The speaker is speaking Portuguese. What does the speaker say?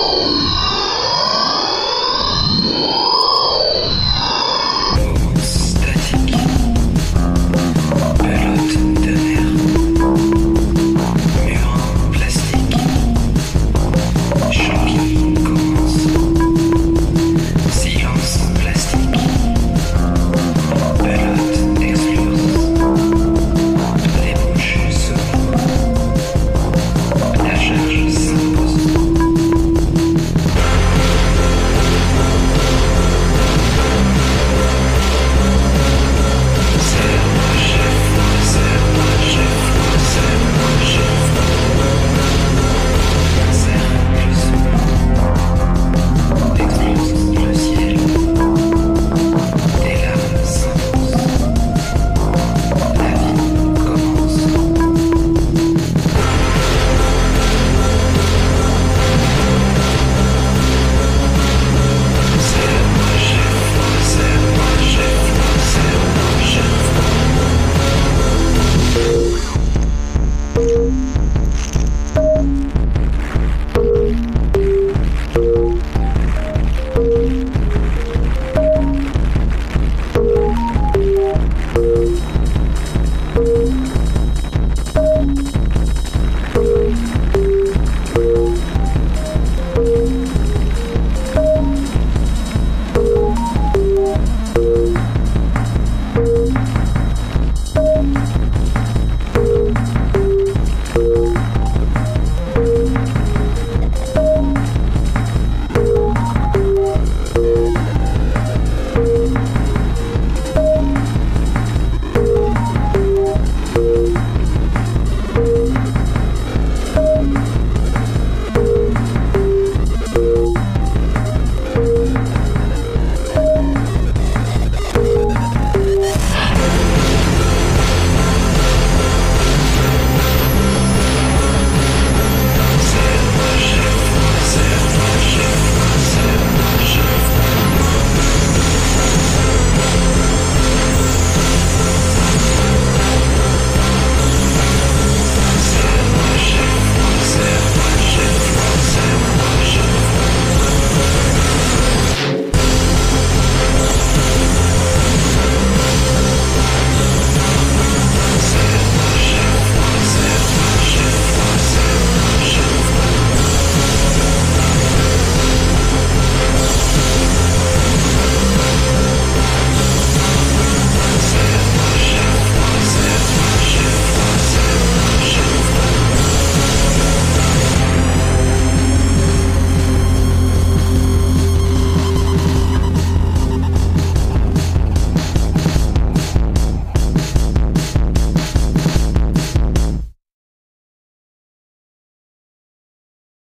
Não!